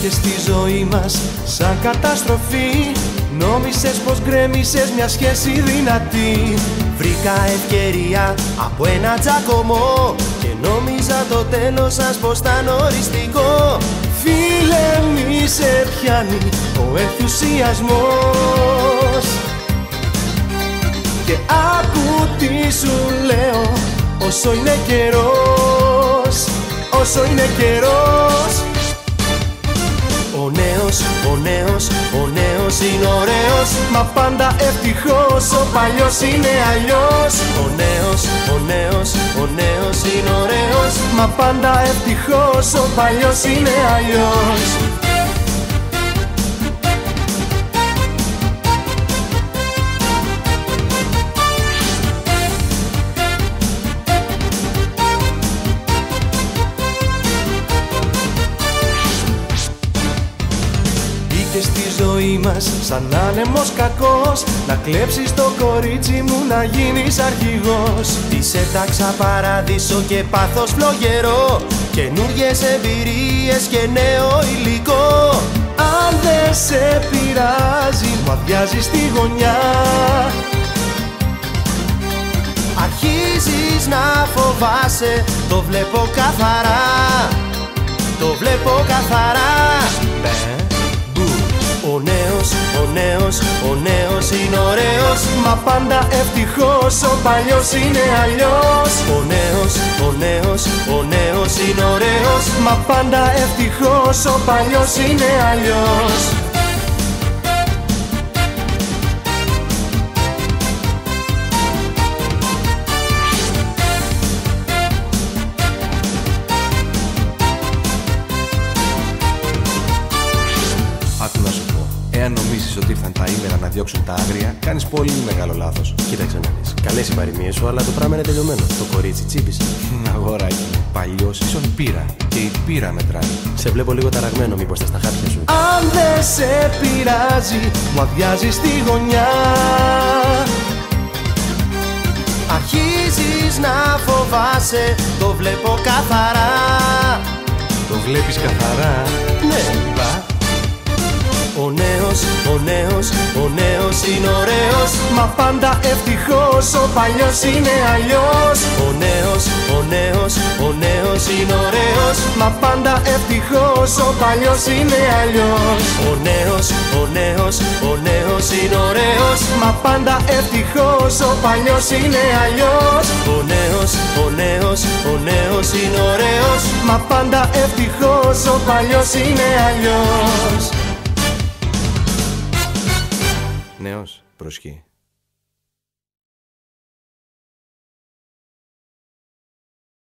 Μπήκε στη ζωή μας σαν καταστροφή. Νόμισες πως γκρέμισες μια σχέση δυνατή. Βρήκα ευκαιρία από ένα τζακωμό Και νόμιζα το τέλος σας πως ήταν οριστικό. Φίλε μη σε πιάνει ο ενθουσιασμός. Και άκου τι σου λέω όσο είναι καιρός Όσο είναι καιρός ο νέος, ο νέος, ο νέος είναι ωραίος. Μα πάντα ευτυχώς, ο παλιός είναι αλλιώς. Ο νέος, ο νέος, ο νέος είναι ωραίος. Μα πάντα ευτυχώς, ο παλιός είναι αλλιώς Μπήκε στη ζωή μας. Σαν άνεμος κακός Να κλέψεις το κορίτσι μου να γίνεις αρχηγός. Της έταξα παράδεισο και πάθος φλογερό. Καινούργιες εμπειρίες και νέο υλικό. Αν δεν σε πειράζει μου αδειάζεις τη γωνιά. Αρχίζεις να φοβάσαι, το βλέπω καθαρά. Το βλέπω καθαρά. Ο νέος, ο νέος, ο νέος είναι ωραίος Μα πάντα ευτυχώς, ο παλιός είναι αλλιώς. Ο νέος, ο νέος, ο νέος είναι ωραίος Μα πάντα ευτυχώς, ο παλιός είναι αλλιώς Εάν νομίζεις ότι ήρθαν τα ήμερα να διώξουν τα άγρια, κάνεις πολύ μεγάλο λάθος. Κοίταξε να δεις. Καλές οι παροιμίες σου, αλλά το πράγμα είναι τελειωμένο. Το κορίτσι τσίπησε. Αγοράκι, παλιός ίσον πήρα. Και η πήρα μετράει. Σε βλέπω λίγο ταραγμένο, μήπως τα στα χάπια σου. Αν δεν σε πειράζει, μου αδειάζεις τη γωνιά Αρχίζεις να φοβάσαι, το βλέπω καθαρά Το βλέπεις καθαρά. Ναι, ο νέος, ο νέος, ο νέος είναι ωραίος. Μα πάντα ευτυχώς, ο παλιός είναι αλλιώς. Ο νέος, ο νέος, ο νέος είναι ωραίος. Μα πάντα ευτυχώς, ο παλιός είναι αλλιώς. Ο νέος, ο νέος, ο νέος είναι ωραίος. Μα πάντα ευτυχώς, ο παλιός είναι αλλιώς. Ο νέος, ο νέος, ο νέος είναι ωραίος. Μα πάντα ευτυχώς, ο παλιός είναι αλλιώς Νέος, προσχή.